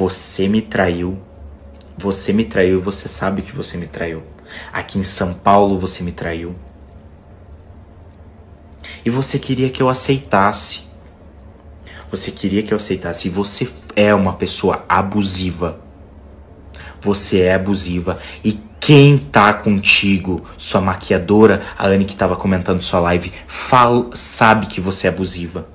Você me traiu. Você me traiu e você sabe que você me traiu. Aqui em São Paulo você me traiu. E você queria que eu aceitasse. Você queria que eu aceitasse. E você é uma pessoa abusiva. Você é abusiva. E quem tá contigo, sua maquiadora, a Anne que tava comentando sua live, fala, sabe que você é abusiva.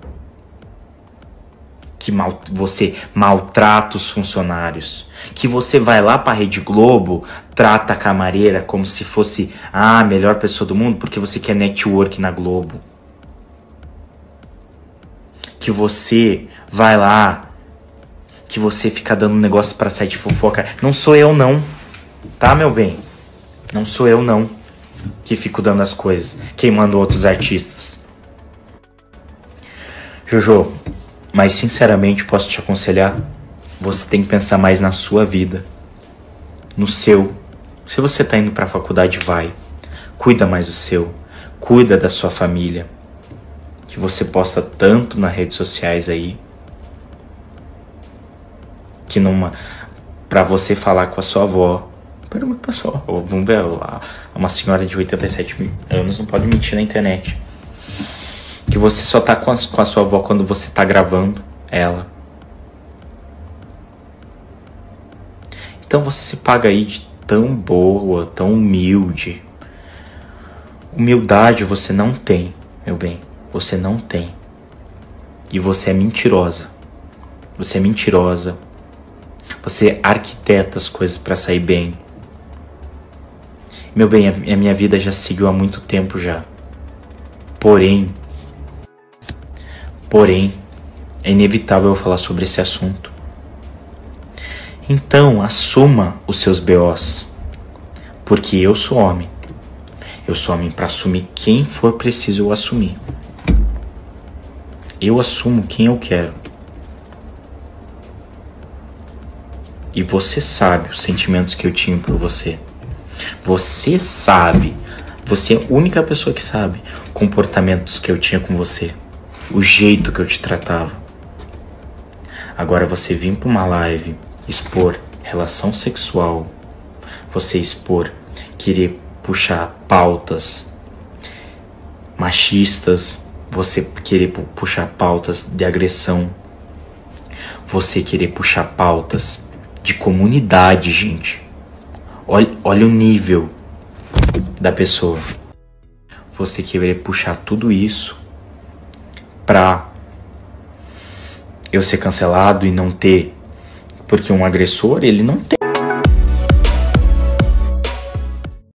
Que mal, você maltrata os funcionários. Que você vai lá pra Rede Globo, trata a camareira como se fosse ah, a melhor pessoa do mundo, porque você quer network na Globo que você vai lá, que você fica dando negócio para site fofoca. Não sou eu não, tá, meu bem? Não sou eu não que fico dando as coisas, queimando outros artistas. Jojo, mas sinceramente posso te aconselhar, você tem que pensar mais na sua vida, no seu. Se você tá indo para a faculdade, vai. Cuida mais do seu, cuida da sua família que você posta tanto nas redes sociais aí, que numa para você falar com a sua avó, pergunta pra sua avó, vamos ver, uma senhora de 87 anos não pode mentir na internet. Que você só tá com a, com a sua avó quando você tá gravando ela. Então você se paga aí de tão boa, tão humilde. Humildade você não tem, meu bem. Você não tem. E você é mentirosa. Você é mentirosa. Você arquiteta as coisas para sair bem. Meu bem, a minha vida já seguiu há muito tempo já. Porém, porém, é inevitável falar sobre esse assunto. Então, assuma os seus BOs. Porque eu sou homem. Eu sou homem para assumir quem for preciso eu assumir. Eu assumo quem eu quero. E você sabe os sentimentos que eu tinha por você. Você sabe, você é a única pessoa que sabe comportamentos que eu tinha com você, o jeito que eu te tratava. Agora você vir para uma live expor relação sexual, você expor querer puxar pautas machistas, você querer puxar pautas de agressão, você querer puxar pautas de comunidade, gente. Olha, olha o nível da pessoa. Você querer puxar tudo isso pra eu ser cancelado e não ter. Porque um agressor, ele não tem